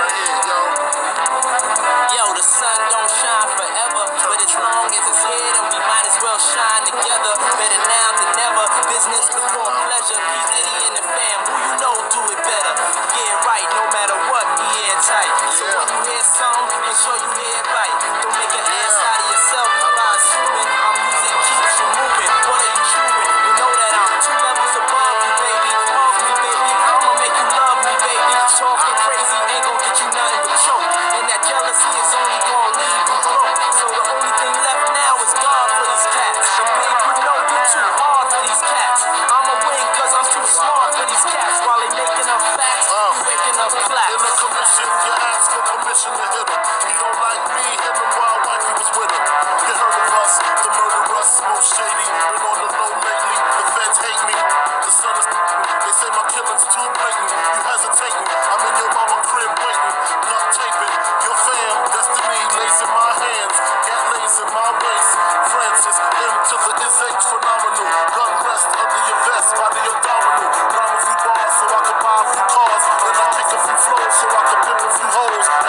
here, yo. Yo, the sun don't shine forever, but as long as it's here, then we might as well shine together. Better now than never, business before pleasure. P. Diddy and the fam, who you know do it better. Get right, no matter what, be airtight. So when you hear something, make sure you hear it right. confession to him. He don't like me, him and Wild Wife, he was with him. You heard of us, the murderous, most shady. Been on the low lately, the feds hate me. The sun is they say my killing's too blatant. You hesitating, I'm in your mama crib waiting, duct taping. Your fam, destiny lays in my hands, got lays in my waist. Francis, M to the is H phenomenal. Gun rest under your vest, body abdominal. Rhyme a few bars so I can buy a few cars, then I kick a few flows so I can pimp a few hoes.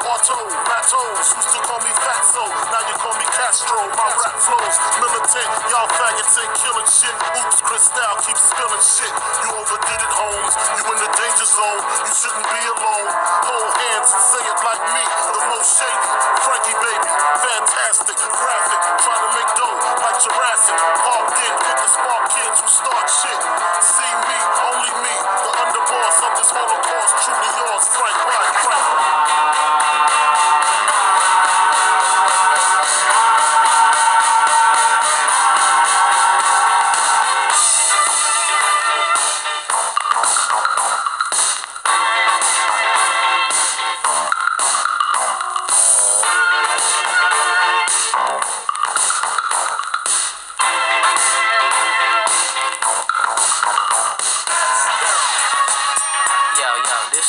Clutch. Q auto, Matos, used to call me Fatso. Now you call me Castro. My rap flows militant. Y'all faggots ain't killing shit. Oops, Cristal keep spilling shit. You overdid it, Holmes. You in the danger zone. You shouldn't be alone. Hold hands and say it like me. The most shady. Frankie baby, fantastic, graphic. Trying to make dough like Jurassic. Parked in, quick to spark kids who start shit. See me, only me. The underboss of this holocaust. Truly yours, Frank White. Frank.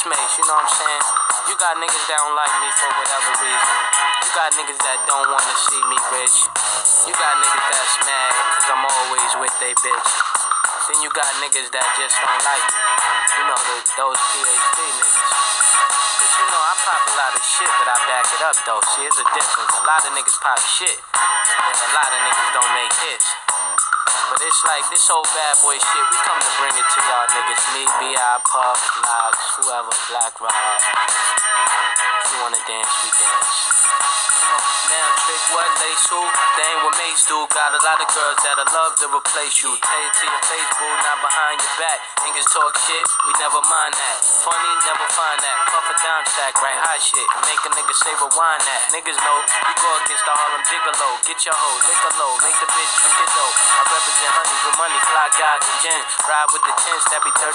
Yo, you know what I'm saying? You got niggas that don't like me for whatever reason. You got niggas that don't wanna see me rich. You got niggas that's mad cause I'm always with they bitch. Then you got niggas that just don't like me. You know, the, those PhD niggas. But you know, I pop a lot of shit, but I back it up though. See, there's a difference. A lot of niggas pop shit, and a lot of niggas don't make hits. But it's like this whole bad boy shit, we come to bring it to y'all niggas. Me, B.I., Puff, Lox, whoever, Black Rob. You wanna dance, we dance. Now trick what lace who? They ain't what Mase do. Got a lot of girls that'll love to replace you. Tell it to your face, boo, not behind your back. Niggas talk shit, we never mind that. Funny, never find that. Puff a dime stack, right high shit. Make a nigga say rewind that. Niggas know you go against the Harlem Gigolo. Get your hoe, lick a low, make the bitch it though. I represent honeys with money, fly guys and gents. Ride with the tents, that be 35%.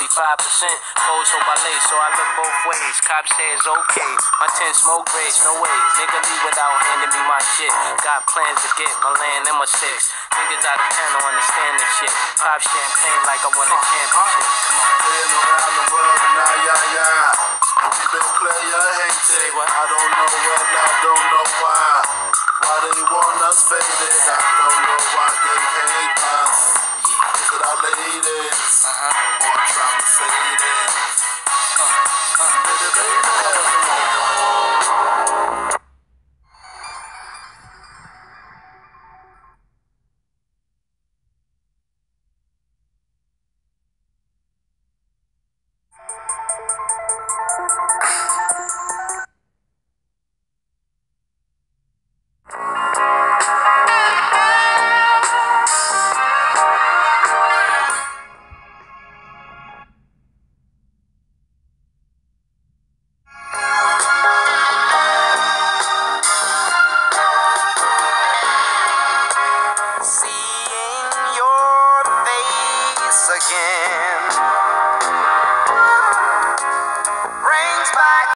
Foes hope I lay, so I look both ways. Cops say it's okay. My tent smoke grades, no way. Nigga leave without handing me my shit. Got plans to get my land and my six. Niggas out of town don't understand this shit. Pop champagne like I won a championship. Come on. Playing around the world, nah, yeah, yeah. We been player hating. What? I don't know when, I don't know why. Why they want us faded?